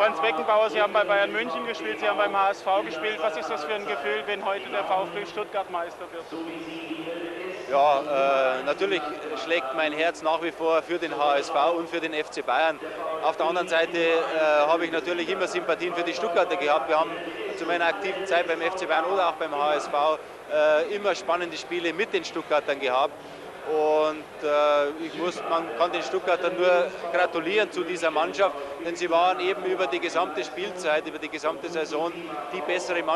Franz Beckenbauer, Sie haben bei Bayern München gespielt, Sie haben beim HSV gespielt. Was ist das für ein Gefühl, wenn heute der VfB Stuttgart Meister wird? Ja, äh, natürlich schlägt mein Herz nach wie vor für den HSV und für den FC Bayern. Auf der anderen Seite äh, habe ich natürlich immer Sympathien für die Stuttgarter gehabt. Wir haben zu meiner aktiven Zeit beim FC Bayern oder auch beim HSV äh, immer spannende Spiele mit den Stuttgartern gehabt. Und äh, ich muss, man kann den Stuttgartern nur gratulieren zu dieser Mannschaft, denn sie waren eben über die gesamte Spielzeit, über die gesamte Saison die bessere Mannschaft.